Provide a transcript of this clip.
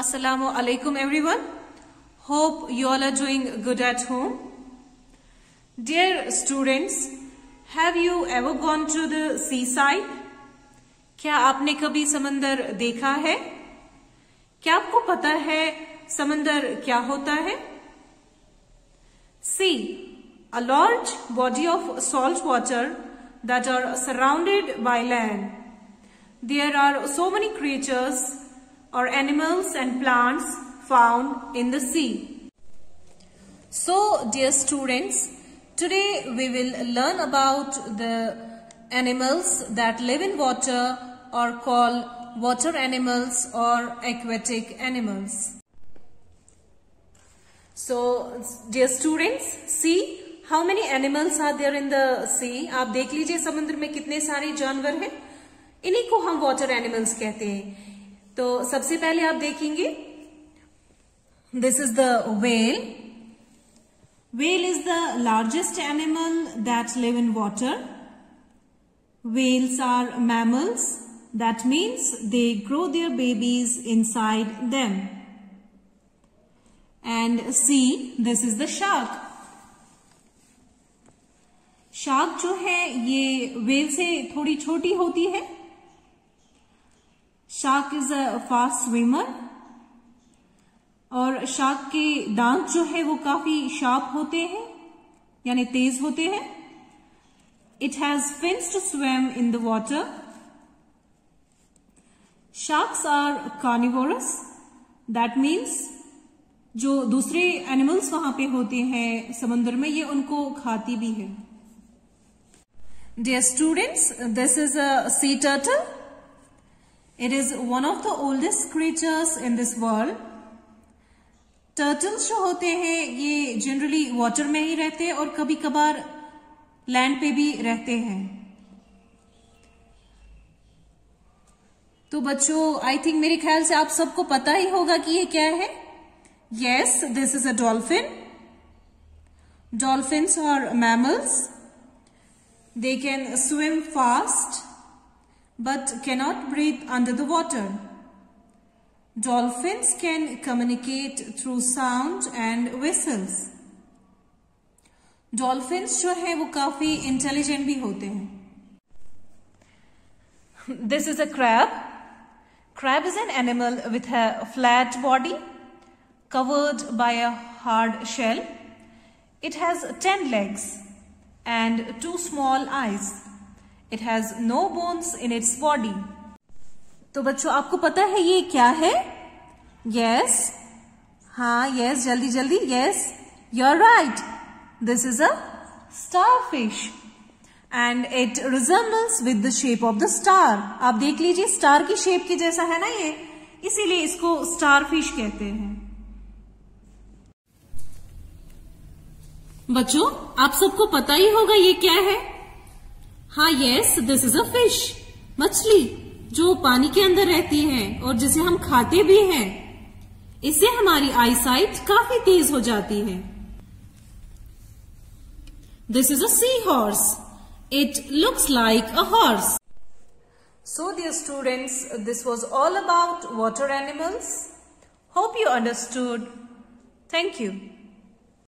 Assalamu alaikum everyone. Hope you all are doing good at home. Dear students, have you ever gone to the seaside? क्या आपने कभी समंदर देखा है क्या आपको पता है समंदर क्या होता है सी a large body of salt water that are surrounded by land. There are so many creatures or animals and plants found in the sea. So, dear students, today we will learn about the animals that live in water or called water animals or aquatic animals. So, dear students, see how many animals are there in the sea? आप देख लीजिए समुद्र में कितने सारे जानवर हैं इन्हीं को हम वाटर एनिमल्स कहते हैं तो सबसे पहले आप देखेंगे this is the whale whale is the largest animal that live in water whales are mammals that means they grow their babies inside them and see this is the shark shark जो है, ये whale से थोड़ी छोटी होती है। Shark is a fast swimmer और shark के दांत जो है, वो काफ़ी शार्प होते हैं, यानी तेज होते हैं। It has fins to swim in the water sharks are carnivorous that means जो दूसरे एनिमल्स वहाँ पे होते हैं, समंदर में, ये उनको खाती भी है। Dear students this is a sea turtle It is one of the oldest creatures in this world. Turtles जो होते हैं, ये जनरली वाटर में ही रहते हैं और कभी कभार लैंड पे भी रहते हैं। तो बच्चों आई थिंक मेरे ख्याल से आप सबको पता ही होगा कि ये क्या है। Yes this is a dolphin dolphins और mammals they can swim fast but cannot breathe under the water. Dolphins can communicate through sound and whistles. Dolphins जो है वो काफी इंटेलिजेंट भी होते हैं This is a crab. Crab is an animal with a flat body covered by a hard shell. It has 10 legs and two small eyes. It has no bones in its body तो बच्चों, आपको पता है ये क्या है? Yes हाँ yes जल्दी जल्दी. Yes you are right this is a star fish and it resembles with the shape of the star आप देख लीजिए स्टार की शेप के जैसा है ना ये? इसीलिए इसको स्टार फ़िश कहते हैं. बच्चों, आप सबको पता ही होगा ये क्या है? हाँ yes this is a fish मछली, जो पानी के अंदर रहती है और जिसे हम खाते भी हैं, इससे हमारी आई साइट काफ़ी तेज हो जाती है। This is a sea horse it looks like a horse so dear students this was all about water animals hope you understood thank you